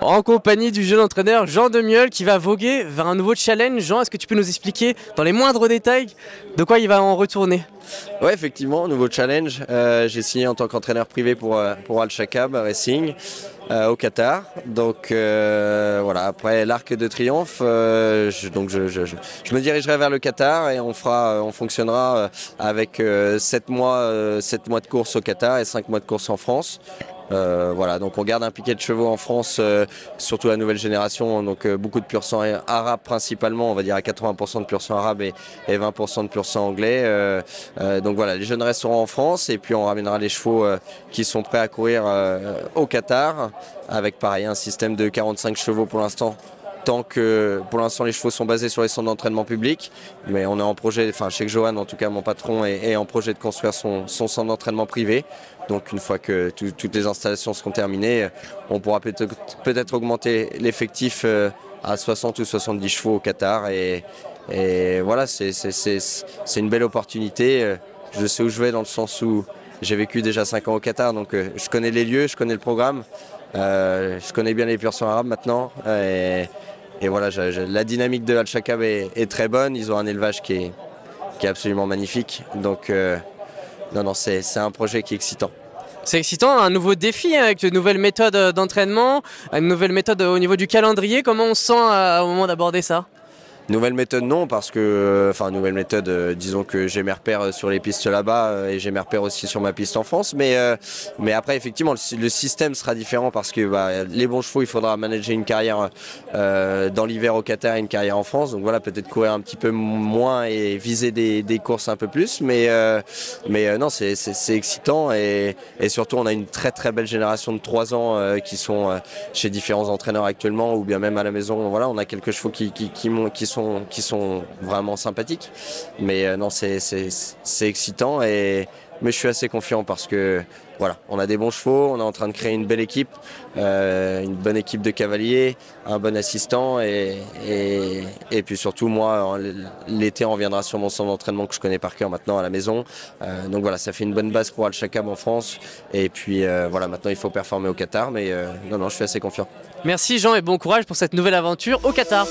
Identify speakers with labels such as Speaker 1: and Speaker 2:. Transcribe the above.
Speaker 1: en compagnie du jeune entraîneur Jean Demiol qui va voguer vers un nouveau challenge. Jean, est-ce que tu peux nous expliquer dans les moindres détails de quoi il va en retourner?
Speaker 2: Ouais, effectivement, nouveau challenge. Euh, j'ai signé en tant qu'entraîneur privé pour, euh, pour Al Shakab Racing euh, au Qatar. Donc voilà, après l'arc de triomphe, je, me dirigerai vers le Qatar et on fera, on fonctionnera avec 7 mois, 7 mois de course au Qatar et 5 mois de course en France. Euh, voilà, donc on garde un piquet de chevaux en France, euh, surtout la nouvelle génération, donc euh, beaucoup de pur sang arabe principalement, on va dire à 80% de pur sang arabe et, 20% de pur sang anglais. donc voilà, les jeunes resteront en France et puis on ramènera les chevaux qui sont prêts à courir au Qatar, avec pareil un système de 45 chevaux pour l'instant tant que pour l'instant les chevaux sont basés sur les centres d'entraînement public, mais on est en projet, enfin chez Johan en tout cas mon patron est, en projet de construire son, centre d'entraînement privé. Donc une fois que toutes les installations seront terminées, on pourra peut-être augmenter l'effectif euh, à 60 ou 70 chevaux au Qatar et, voilà c'est une belle opportunité. Je sais où je vais dans le sens où j'ai vécu déjà 5 ans au Qatar, donc euh, je connais les lieux, je connais le programme. Euh, je connais bien les purs arabes maintenant. Voilà, la dynamique de Al-Shakab est, très bonne. Ils ont un élevage qui est, qui est absolument magnifique. Donc, euh, non, non, c'est un projet qui est excitant.
Speaker 1: C'est excitant, un nouveau défi avec de nouvelles méthodes d'entraînement, une nouvelle méthode au niveau du calendrier. Comment on se sent euh, au moment d'aborder ça?
Speaker 2: Nouvelle méthode non parce que euh, enfin nouvelle méthode euh, disons que j'ai mes repères euh, sur les pistes là-bas et j'ai mes repères aussi sur ma piste en France mais mais après effectivement le, système sera différent parce que bah, les bons chevaux il faudra manager une carrière dans l'hiver au Qatar et une carrière en France. Donc voilà peut-être courir un petit peu moins et viser des, des courses un peu plus mais mais non c'est excitant et, et, surtout on a une très très belle génération de 3 ans qui sont chez différents entraîneurs actuellement ou bien même à la maison. Voilà on a quelques chevaux qui qui, qui, qui sont qui sont vraiment sympathiques. Mais euh, non, c'est excitant et mais je suis assez confiant parce que voilà, on a des bons chevaux, on est en train de créer une belle équipe, euh, une bonne équipe de cavaliers, un bon assistant et, et, puis surtout moi l'été on reviendra sur mon centre d'entraînement que je connais par cœur maintenant à la maison. Euh, donc voilà, ça fait une bonne base pour Al Shakab en France et puis voilà maintenant il faut performer au Qatar mais non non je suis assez confiant.
Speaker 1: Merci Jean et bon courage pour cette nouvelle aventure au Qatar.